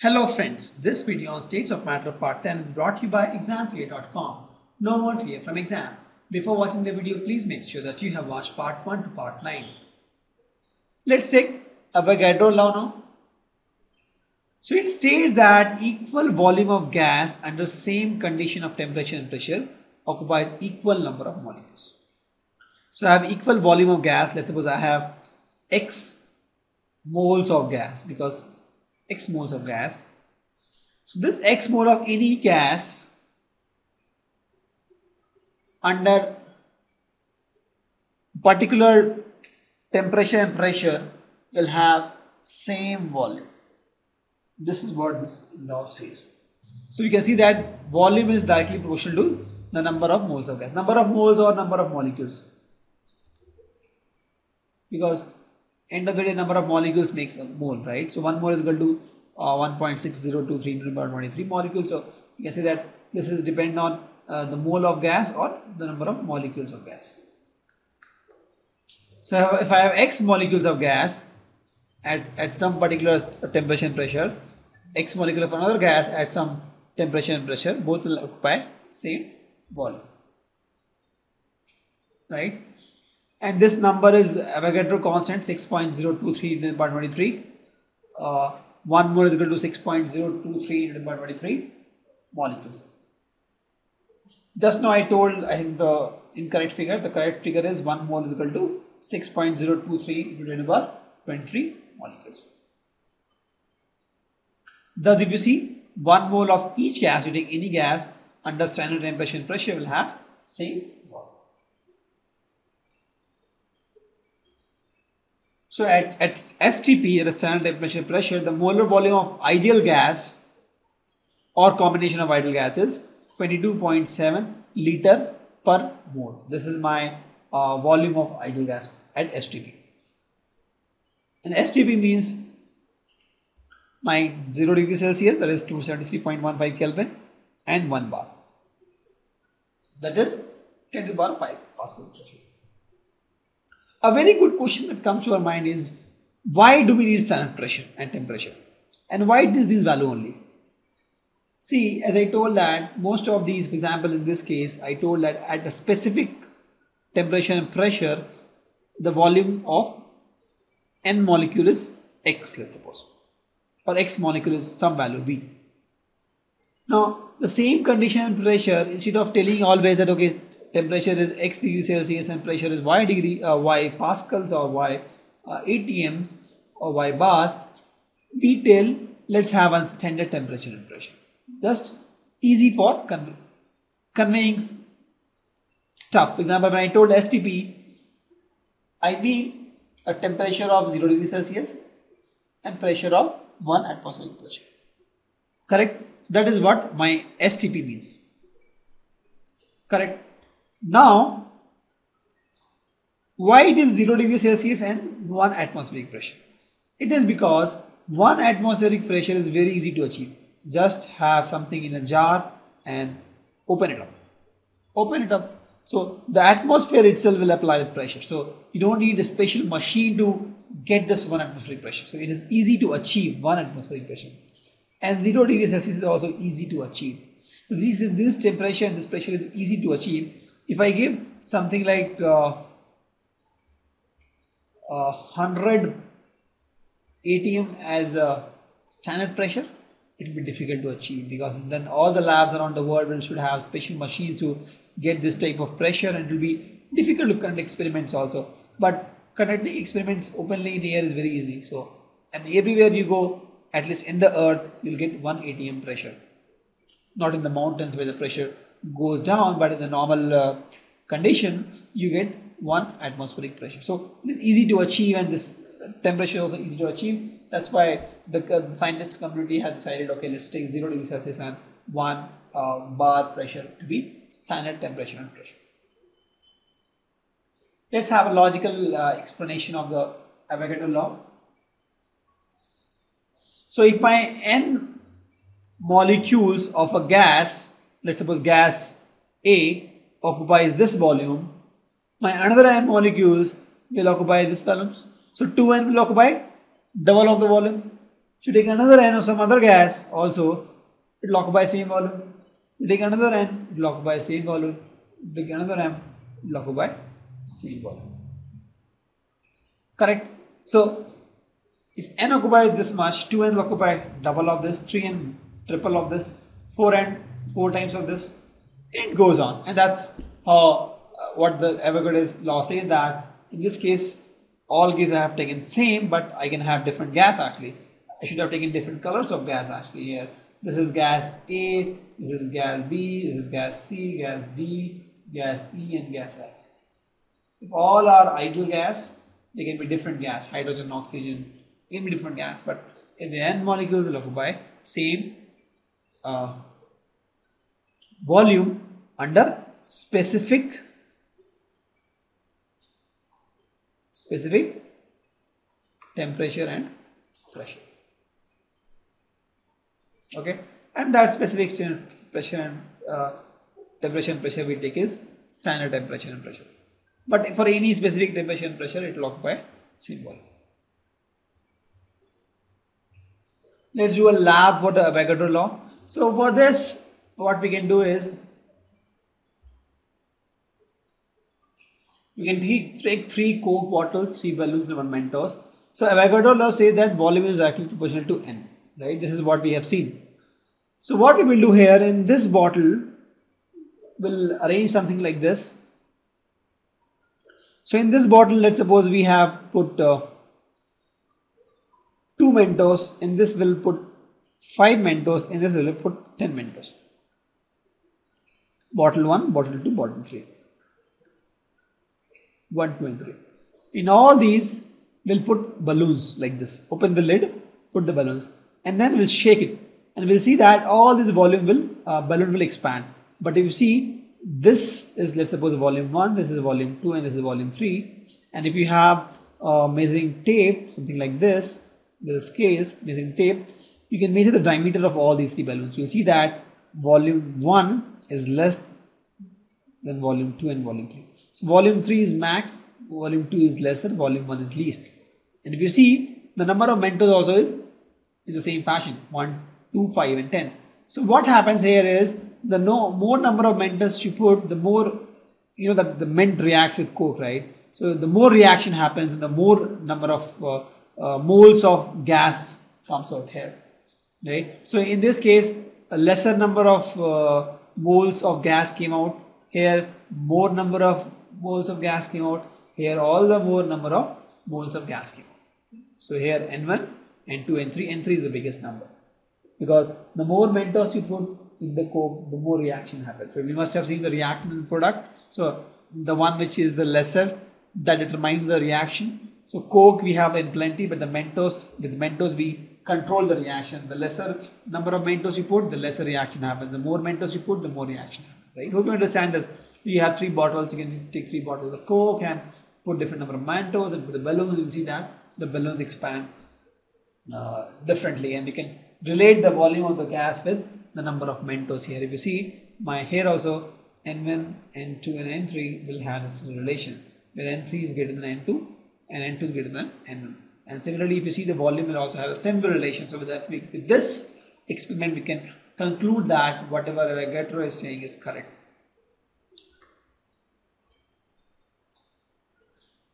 Hello friends, this video on States of Matter Part 10 is brought to you by examfear.com. No more fear from exam. Before watching the video, please make sure that you have watched Part 1 to Part 9. Let's take Avogadro law now. So it states that equal volume of gas under same condition of temperature and pressure occupies equal number of molecules. So I have equal volume of gas. Let's suppose I have X moles of gas because X moles of gas. So this X mole of any gas under particular temperature and pressure will have same volume. This is what this law says. So you can see that volume is directly proportional to the number of moles of gas. Number of moles or number of molecules. Because end of the day number of molecules makes a mole, right? So one mole is equal to uh, 1.6023 number 23 molecules. So you can say that this is depend on uh, the mole of gas or the number of molecules of gas. So if I have X molecules of gas at, at some particular temperature and pressure, X molecule of another gas at some temperature and pressure, both will occupy same volume. Right? And this number is Avogadro constant 6.023 in part 23. Uh, 1 mole is equal to 6.023 in part 23 molecules. Just now I told I think the incorrect figure. The correct figure is 1 mole is equal to 6.023 into 10 power 23 molecules. Thus, if you see 1 mole of each gas, you take any gas under standard temperature and pressure will have same volume. So at, at STP, at standard temperature pressure, the molar volume of ideal gas or combination of ideal gases 22.7 liter per mole. This is my uh, volume of ideal gas at STP. And STP means my 0 degree Celsius that is 273.15 Kelvin and 1 bar that is 10 to the power 5 Pascal pressure. A very good question that comes to our mind is why do we need standard pressure and temperature and why is this value only? See as I told that most of these for example in this case I told that at a specific temperature and pressure the volume of n molecule is x let's suppose or x molecule is some value b. Now the same condition and pressure instead of telling always that okay temperature is x degree Celsius and pressure is y degree uh, y pascals or y uh, atms or y bar we tell let's have a standard temperature and pressure just easy for con conveying stuff for example when I told STP I mean a temperature of 0 degree Celsius and pressure of 1 atmospheric pressure. Correct? That is what my STP means. Correct? Now, why it is 0 degree Celsius and 1 atmospheric pressure? It is because 1 atmospheric pressure is very easy to achieve. Just have something in a jar and open it up. Open it up. So the atmosphere itself will apply the pressure. So you don't need a special machine to get this 1 atmospheric pressure. So it is easy to achieve 1 atmospheric pressure. And 0 degree Celsius is also easy to achieve. So this, this temperature and this pressure is easy to achieve. If I give something like uh, uh, 100 atm as a standard pressure, it will be difficult to achieve because then all the labs around the world will should have special machines to get this type of pressure and it will be difficult to conduct experiments also. But conducting experiments openly in the air is very easy. So, and everywhere you go, at least in the earth, you'll get 1 atm pressure. Not in the mountains where the pressure goes down, but in the normal uh, condition, you get 1 atmospheric pressure. So, it is easy to achieve and this temperature also easy to achieve. That's why the, uh, the scientist community has decided, okay, let's take 0 degrees Celsius and 1 uh, bar pressure to be standard temperature and pressure. Let's have a logical uh, explanation of the Avogadro law. So if my n molecules of a gas, let's suppose gas A occupies this volume, my another n molecules will occupy this volume. So 2n will occupy double of the volume. If you take another n of some other gas also, it will occupy same volume. You take another n, it will occupy same volume. You take another m, it will occupy same volume. Correct? So, if n occupies this much, 2n will occupy double of this, 3n triple of this, 4n 4 times of this, it goes on. And that's how uh, what the Avogadro's law says that in this case all gases I have taken same but I can have different gas actually. I should have taken different colors of gas actually here. This is gas A, this is gas B, this is gas C, gas D, gas E and gas F. If all are ideal gas, they can be different gas, hydrogen, oxygen, can be different gas but if the n molecules will occupy same uh, volume under specific specific temperature and pressure. Okay? And that specific pressure and uh, temperature and pressure we take is standard temperature and pressure. But for any specific temperature and pressure it will occupy symbol. Let's do a lab for the Avogadro law. So for this what we can do is we can take three Coke bottles, three balloons, and one Mentos. So Avogadro law says that volume is directly proportional to n. Right? This is what we have seen. So what we will do here in this bottle, we'll arrange something like this. So in this bottle, let's suppose we have put uh, two Mentos. In this, we'll put five Mentos. In this, we'll put ten Mentos. Bottle one, bottle two, bottle three. 1, 2 and 3. In all these, we'll put balloons like this. Open the lid, put the balloons and then we'll shake it and we'll see that all this volume will, uh, balloon will expand. But if you see, this is let's suppose volume 1, this is volume 2 and this is volume 3. And if you have uh, measuring tape, something like this, the scales, measuring tape, you can measure the diameter of all these three balloons. You'll see that volume 1 is less than volume 2 and volume 3. So volume 3 is max, volume 2 is lesser, volume 1 is least. And if you see, the number of Mentos also is in the same fashion, 1, 2, 5 and 10. So what happens here is, the no, more number of Mentos you put, the more, you know, the, the ment reacts with coke, right? So the more reaction happens and the more number of uh, uh, moles of gas comes out here, right? So in this case, a lesser number of uh, moles of gas came out. Here more number of moles of gas came out. Here all the more number of moles of gas came out. So here n1 n2 n3 n3 is the biggest number. Because the more mentos you put in the coke the more reaction happens. So we must have seen the reactant product. So the one which is the lesser that determines the reaction. So coke we have in plenty but the mentos with mentos we control the reaction the lesser number of mentos you put the lesser reaction happens the more mentos you put the more reaction happens right? Hope you understand this. You have three bottles, you can take three bottles of Coke and put different number of Mentos and put the balloons, you'll see that the balloons expand uh, differently and you can relate the volume of the gas with the number of Mentos here. If you see, my here also N1, N2 and N3 will have this relation where N3 is greater than N2 and N2 is greater than N1. And similarly, if you see the volume will also have a similar relation. So with, that, we, with this experiment, we can conclude that whatever Avogadro is saying is correct.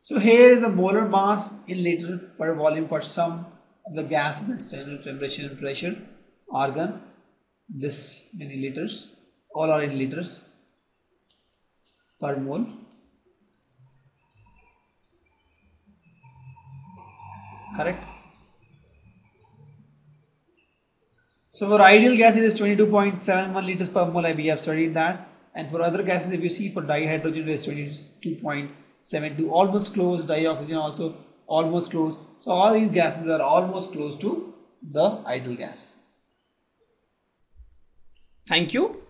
So here is the molar mass in liter per volume for some of the gases at standard temperature and pressure. Argon, this many liters, all are in liters per mole. Correct? So for ideal gas it is 22.71 liters per mole we have studied that and for other gases if you see for dihydrogen it is 22.72 almost close dioxygen also almost close so all these gases are almost close to the ideal gas. Thank you.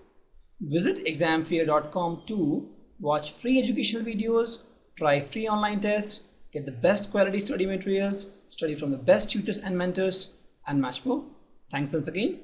Visit examfear.com to watch free educational videos, try free online tests, get the best quality study materials, study from the best tutors and mentors and much more. Thanks once again.